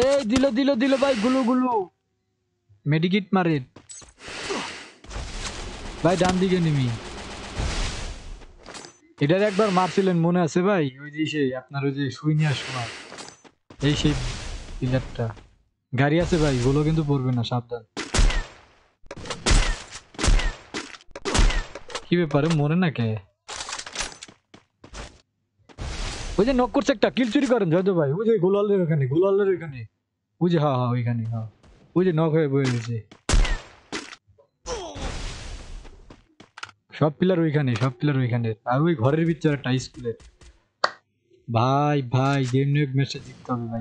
এই, দিল দিল দিল ভাই, গুলু গুলু। মেডিকিট মারেন ভাই, ডান দিকে নিমি। এটার একবার মারছিলেন, মনে আছে ভাই? ওই যে সেই, আপনার ওই যে শুই নিয়ে সময় এই সেই পিলারটা গাড়ি আছে ভাই গুলো কিন্তু পড়বে না, সাবধান। কি ব্যাপারে, মরে না কে? ওই যে নক করছে একটা কিল চুরি করেন জয়দেব ভাই। ওই যে গোলালের ওখানে গোলালের ওখানে। ওই যে হ্যাঁ হ্যাঁ ওইখানে হ্যাঁ ওই যে নক হয়ে বয়ে গেছে। সব পিলার ওইখানে, সব পিলার ওইখানে। আর ওই ঘরের ভিতরে একটা স্কুলের। ভাই ভাই গেম নিয়ে ম্যাচটা জিততে হবে ভাই।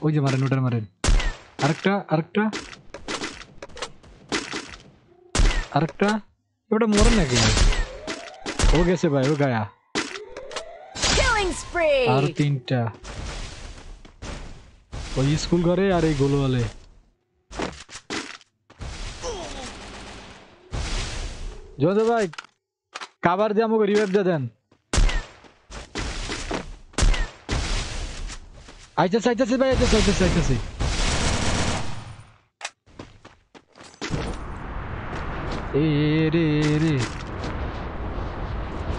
ওই যে মারেন, ওটার মারেন। আরেকটা আরেকটা। আরেকটা। ওটা মরে নাকি? ও গেছে ভাই, ও গায়া। আর তিনটা। ওই স্কুল ঘরে আর এই গোলওয়ালে। জয়ন্ত ভাই কাবার দিয়ে আমাকে রিভাইভ দিয়ে দেন। আইতেছে আইতেছে ভাই, আইতেছে আইতেছে আইতেছে। এ, রে রে।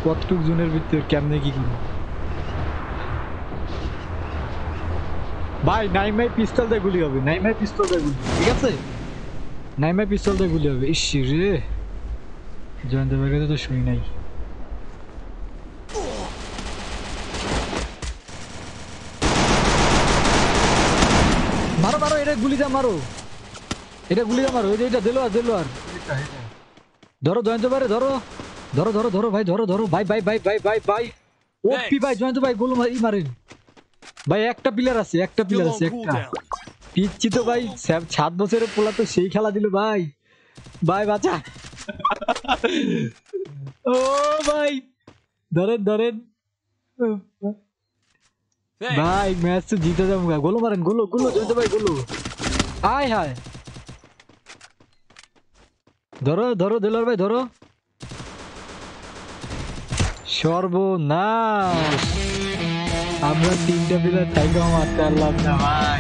কতটুক জনের ভিতরে কেমনে কি করব? ভাই নাইমাই পিস্তল দিয়ে গুলি হবে নাইমাই পিস্তল দিয়ে গুলি ঠিক আছে? নাইমাই পিস্তল দিয়ে গুলি হবে ইস রে। জয়ন্ত কাছে তো শুনি নাই। মারো মারো এটা গুলি যা মারো। এটা গুলি যা মারো এই যে এটা দিলো আর দিলো আর। ধরো জয়ন্ত ভাই ধরো। ধরো ধরো ধরো ভাই ধরো ধরো। ভাই ভাই ভাই ভাই ভাই ভাই। ওপি ভাই জয়ন্ত ভাই গোল মারি মারেন। ভাই একটা প্লেয়ার আছে একটা প্লেয়ার আছে একটা। পিচ্ছি তো ভাই সাত বছরের পোলা তো সেই খেলা দিল ভাই। ভাই বাঁচা। ও ভাই ধরেন ধরেন। ভাই ম্যাচ তো জিতে যাব। গোলো মারেন গোলো গোলো জয়ন্ত ভাই গোলো আয় হায়। ধরো ধরো দেলার ভাই ধরো। সর্বনাশ। আমরা তিনটা পিলার টাইগার মারতে পারলাম না ভাই।